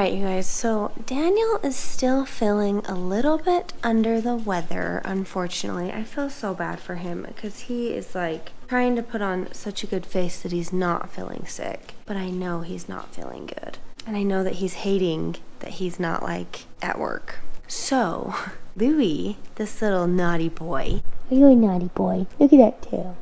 right, you guys. So Daniel is still feeling a little bit under the weather, unfortunately. I feel so bad for him because he is like trying to put on such a good face that he's not feeling sick. But I know he's not feeling good. And I know that he's hating that he's not like at work. So, Louis, this little naughty boy. Are you a naughty boy? Look at that tail.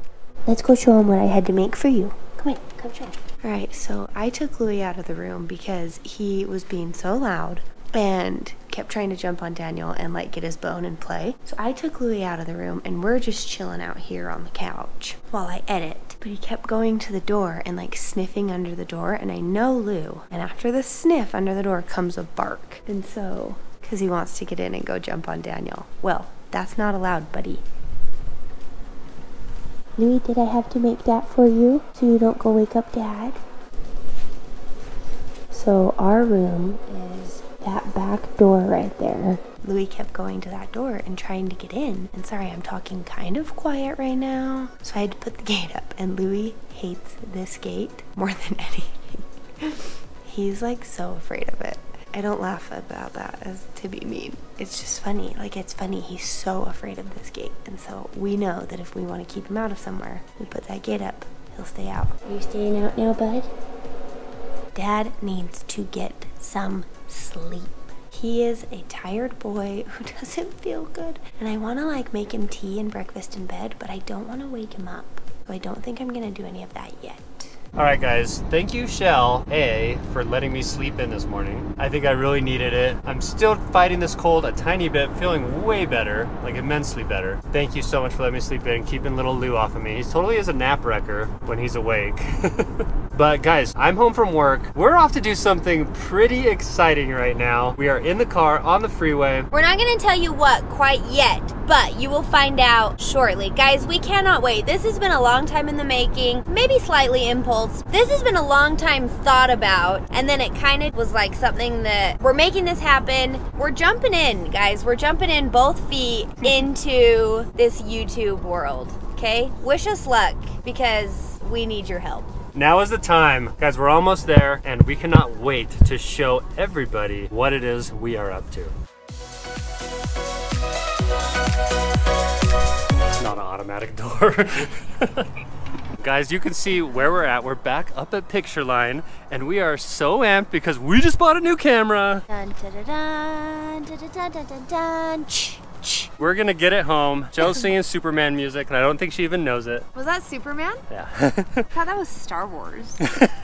Let's go show him what I had to make for you. Come on, come show him. All right, so I took Louis out of the room because he was being so loud and kept trying to jump on Daniel and like get his bone and play. So I took Louis out of the room and we're just chilling out here on the couch while I edit. But he kept going to the door and like sniffing under the door and I know Lou. And after the sniff under the door comes a bark. And so, because he wants to get in and go jump on Daniel. Well, that's not allowed, buddy. Louis, did I have to make that for you so you don't go wake up dad? So our room is that back door right there. Louis kept going to that door and trying to get in. And sorry, I'm talking kind of quiet right now. So I had to put the gate up. And Louis hates this gate more than anything. He's like so afraid of it. I don't laugh about that as to be mean. It's just funny. Like, it's funny. He's so afraid of this gate. And so we know that if we want to keep him out of somewhere, we put that gate up. He'll stay out. Are you staying out now, bud? Dad needs to get some sleep. He is a tired boy who doesn't feel good. And I want to like make him tea and breakfast in bed, but I don't want to wake him up. So I don't think I'm going to do any of that yet. All right, guys. Thank you, Chelle, A, for letting me sleep in this morning. I think I really needed it. I'm still fighting this cold a tiny bit, feeling way better, like immensely better. Thank you so much for letting me sleep in, keeping little Lou off of me. He totally is a nap wrecker when he's awake. but guys, I'm home from work. We're off to do something pretty exciting right now. We are in the car on the freeway. We're not gonna tell you what quite yet, but you will find out shortly. Guys, we cannot wait. This has been a long time in the making, maybe slightly impulse this has been a long time thought about, and then it kind of was like something that we're making this happen. We're jumping in, guys. We're jumping in both feet into this YouTube world, okay? Wish us luck because we need your help. Now is the time. Guys, we're almost there, and we cannot wait to show everybody what it is we are up to. It's not an automatic door. Guys, you can see where we're at. We're back up at Pictureline, and we are so amped because we just bought a new camera. Dun, dun, dun, we're gonna get it home. Joe's singing Superman music, and I don't think she even knows it. Was that Superman? Yeah. I thought that was Star Wars.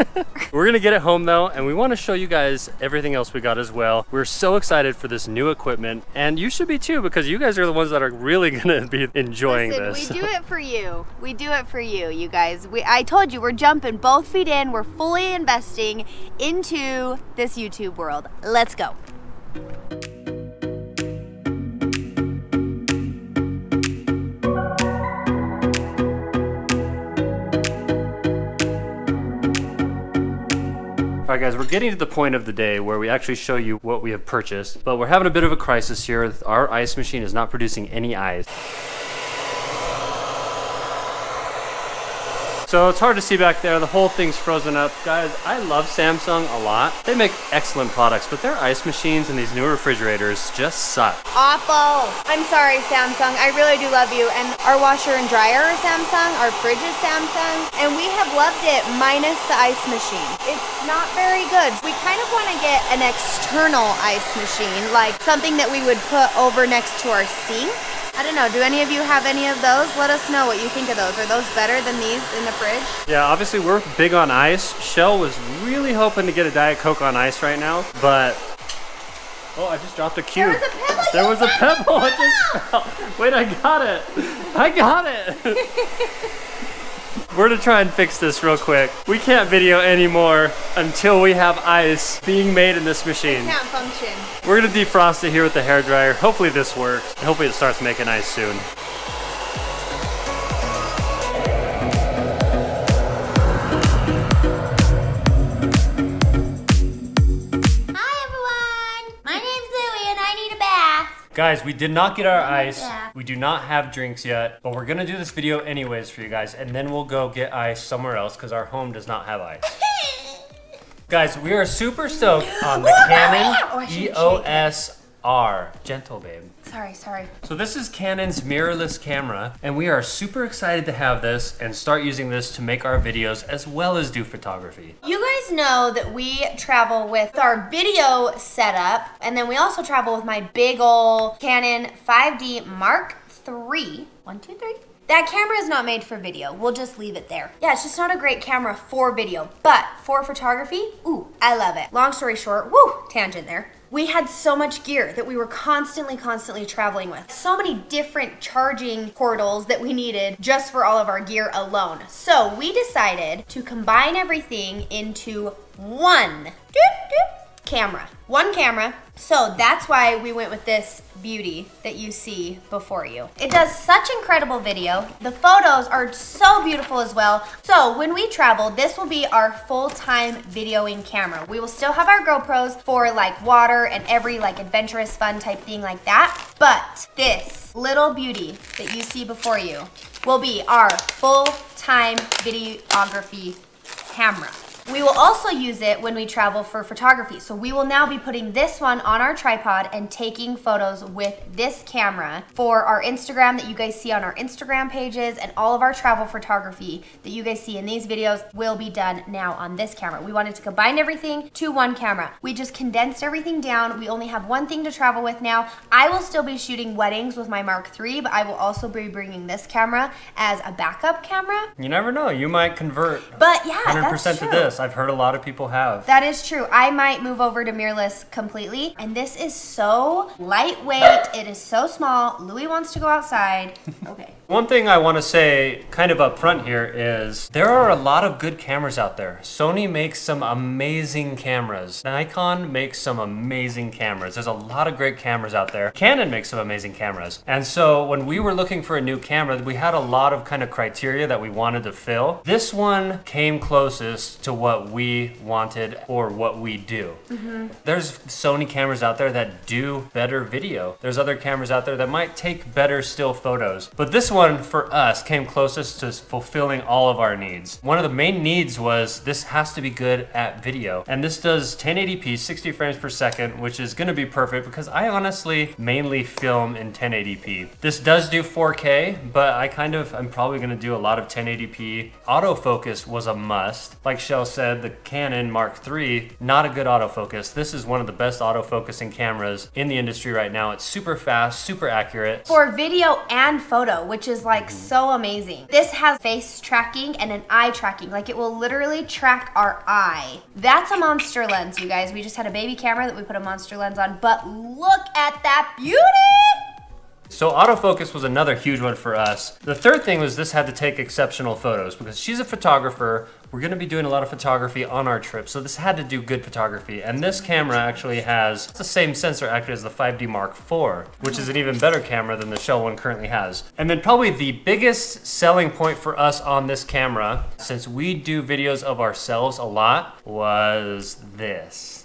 We're gonna get it home though, and we wanna show you guys everything else we got as well. We're so excited for this new equipment, and you should be too, because you guys are the ones that are really gonna be enjoying Listen, this. we do it for you. We do it for you, you guys. We, I told you, we're jumping both feet in. We're fully investing into this YouTube world. Let's go. All right guys, we're getting to the point of the day where we actually show you what we have purchased, but we're having a bit of a crisis here. Our ice machine is not producing any ice. So it's hard to see back there. The whole thing's frozen up. Guys, I love Samsung a lot. They make excellent products, but their ice machines and these new refrigerators just suck. Awful. I'm sorry, Samsung. I really do love you. And our washer and dryer are Samsung. Our fridge is Samsung. And we have loved it minus the ice machine. It's not very good. We kind of want to get an external ice machine, like something that we would put over next to our sink I don't know. Do any of you have any of those? Let us know what you think of those. Are those better than these in the fridge? Yeah, obviously we're big on ice. Chelle was really hoping to get a Diet Coke on ice right now, but Oh, I just dropped a cube. There was a pebble. There was a pebble. just fell. Wait, I got it. I got it. We're gonna try and fix this real quick. We can't video anymore until we have ice being made in this machine. It can't function. We're gonna defrost it here with the hair dryer. Hopefully this works. Hopefully it starts making ice soon. Guys, we did not get our ice. We do not have drinks yet, but we're gonna do this video anyways for you guys, and then we'll go get ice somewhere else because our home does not have ice. Guys, we are super stoked on the Canon Oh, EOS R. Gentle, babe. Sorry, sorry. So this is Canon's mirrorless camera, and we are super excited to have this and start using this to make our videos as well as do photography. You guys know that we travel with our video setup, and then we also travel with my big ol' Canon 5D Mark III. One, two, three. That camera is not made for video. We'll just leave it there. Yeah, it's just not a great camera for video, but for photography, ooh, I love it. Long story short, woo, tangent there. We had so much gear that we were constantly, constantly traveling with. So many different charging portals that we needed just for all of our gear alone. So we decided to combine everything into one doop, doop, camera. One camera. So that's why we went with this beauty that you see before you. It does such incredible video. The photos are so beautiful as well. So when we travel, this will be our full-time videoing camera. We will still have our GoPros for like water and every like adventurous fun type thing like that. But this little beauty that you see before you will be our full-time videography camera. We will also use it when we travel for photography. So we will now be putting this one on our tripod and taking photos with this camera for our Instagram that you guys see on our Instagram pages and all of our travel photography that you guys see in these videos will be done now on this camera. We wanted to combine everything to one camera. We just condensed everything down. We only have one thing to travel with now. I will still be shooting weddings with my Mark III, but I will also be bringing this camera as a backup camera. You never know, you might convert But yeah, 100% to true. I've heard a lot of people have. That is true. I might move over to mirrorless completely. And this is so lightweight. It is so small. Louis wants to go outside. Okay. One thing I want to say kind of up front here is there are a lot of good cameras out there. Sony makes some amazing cameras. Nikon makes some amazing cameras. There's a lot of great cameras out there. Canon makes some amazing cameras. And so when we were looking for a new camera, we had a lot of kind of criteria that we wanted to fill. This one came closest to what we wanted or what we do. Mm-hmm. There's Sony cameras out there that do better video. There's other cameras out there that might take better still photos. But this one for us came closest to fulfilling all of our needs. One of the main needs was this has to be good at video. And this does 1080p 60 frames per second, which is going to be perfect because I honestly mainly film in 1080p. This does do 4K, but I kind of I'm probably going to do a lot of 1080p. Autofocus was a must. Like Chelle said, the Canon Mark III, not a good autofocus. This is one of the best autofocusing cameras in the industry right now. It's super fast, super accurate. For video and photo, which is like mm-hmm. so amazing. This has face tracking and an eye tracking. Like it will literally track our eye. That's a monster lens, you guys. We just had a baby camera that we put a monster lens on, but look at that beauty! So autofocus was another huge one for us. The third thing was this had to take exceptional photos because she's a photographer. We're gonna be doing a lot of photography on our trip, so this had to do good photography. And this camera actually has the same sensor actually as the 5D Mark IV, which is an even better camera than the Chelle one currently has. And then probably the biggest selling point for us on this camera, since we do videos of ourselves a lot, was this.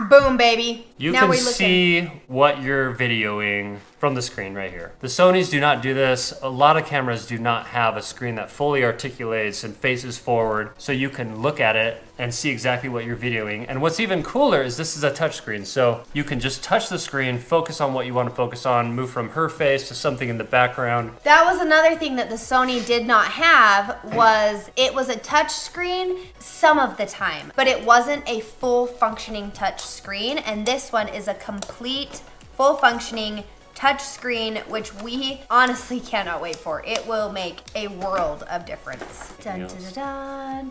Boom, baby. You now can see what you're videoing from the screen right here. The Sonys do not do this. A lot of cameras do not have a screen that fully articulates and faces forward so you can look at it and see exactly what you're videoing. And what's even cooler is this is a touchscreen. So you can just touch the screen, focus on what you want to focus on, move from her face to something in the background. That was another thing that the Sony did not have was it was a touch screen some of the time, but it wasn't a full functioning touch screen and this one is a complete full functioning touch screen which we honestly cannot wait for. It will make a world of difference. Dun, dun, dun,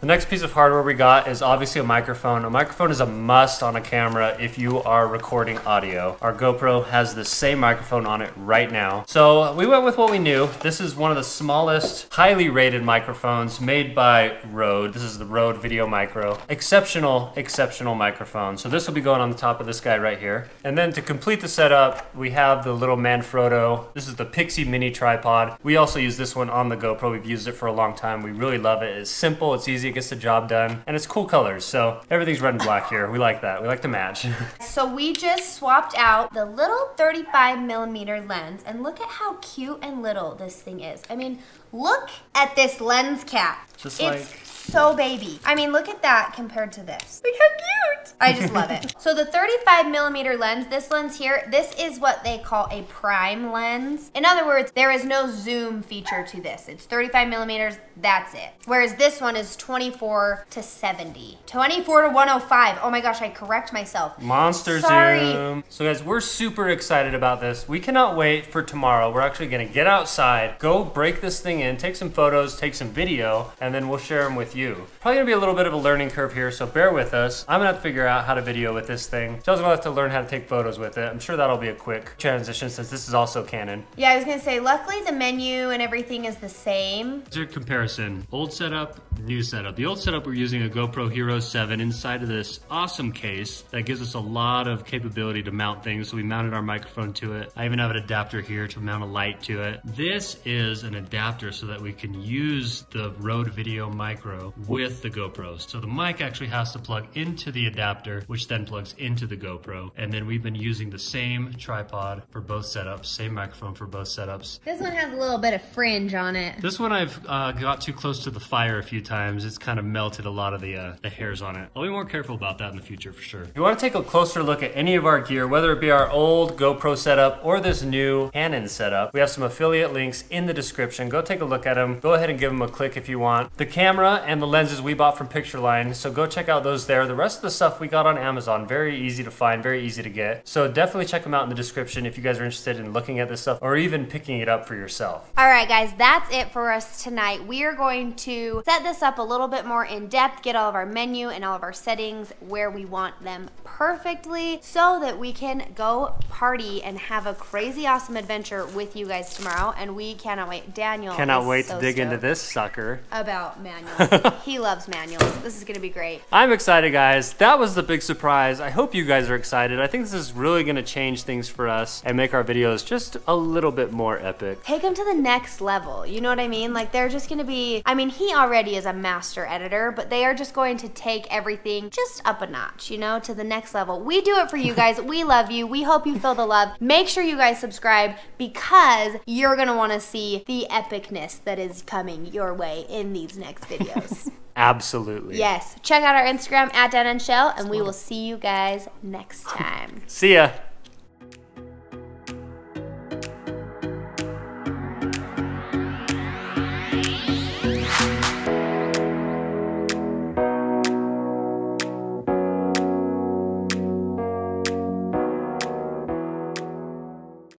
The next piece of hardware we got is obviously a microphone. A microphone is a must on a camera if you are recording audio. Our GoPro has the same microphone on it right now. So we went with what we knew. This is one of the smallest, highly rated microphones made by Rode. This is the Rode Video Micro. Exceptional, exceptional microphone. So this will be going on the top of this guy right here. And then to complete the setup, we have the little Manfrotto. This is the PIXI Mini tripod. We also use this one on the GoPro. We've used it for a long time. We really love it. It's simple, it's easy It gets the job done. And it's cool colors. So everything's red and black here. We like that. We like to match. So we just swapped out the little 35 millimeter lens and look at how cute and little this thing is. I mean, look at this lens cap. Just it's like- so baby. I mean, look at that compared to this. Look how cute. I just love it. So the 35 millimeter lens, this lens here, this is what they call a prime lens. In other words, there is no zoom feature to this. It's 35 millimeters, that's it. Whereas this one is 24 to 70. 24 to 105. Oh my gosh, I correct myself. Monster Sorry. Zoom. So guys, we're super excited about this. We cannot wait for tomorrow. We're actually gonna get outside, go break this thing in, take some photos, take some video, and then we'll share them with you. Probably gonna be a little bit of a learning curve here, so bear with us. I'm gonna have to figure out how to video with this thing. Chelle's gonna have to learn how to take photos with it. I'm sure that'll be a quick transition since this is also Canon. Yeah, I was gonna say, luckily the menu and everything is the same. Here's a comparison. Old setup, new setup. The old setup, we're using a GoPro Hero 7 inside of this awesome case that gives us a lot of capability to mount things. So we mounted our microphone to it. I even have an adapter here to mount a light to it. This is an adapter so that we can use the Rode Video Micro with the GoPro. So the mic actually has to plug into the adapter, which then plugs into the GoPro. And then we've been using the same tripod for both setups, same microphone for both setups. This one has a little bit of fringe on it. This one I've uh, got too close to the fire a few times. It's kind of melted a lot of the, uh, the hairs on it. I'll be more careful about that in the future for sure. If you want to take a closer look at any of our gear, whether it be our old GoPro setup or this new Canon setup, we have some affiliate links in the description. Go take a look at them. Go ahead and give them a click if you want. The camera and the lenses we bought from Pictureline, so go check out those there. The rest of the stuff we got on Amazon, very easy to find, very easy to get. So definitely check them out in the description if you guys are interested in looking at this stuff or even picking it up for yourself. All right, guys, that's it for us tonight. We are going to set this up a little bit more in depth, get all of our menu and all of our settings where we want them perfectly so that we can go party and have a crazy awesome adventure with you guys tomorrow. And we cannot wait. Daniel Cannot wait so to dig into this sucker. About manuals. he loves manuals. This is going to be great. I'm excited, guys. That was the big surprise. I hope you guys are excited. I think this is really going to change things for us and make our videos just a little bit more epic. take them to the next level. You know what I mean? Like they're just gonna be, I mean, he already is a master editor, but they are just going to take everything just up a notch, you know, to the next level. We do it for you guys. we love you. We hope you feel the love. Make sure you guys subscribe because you're gonna wanna see the epicness that is coming your way in these next videos. Absolutely. yes. Check out our Instagram at Dan and Chelle, and we will see you guys next time. See ya.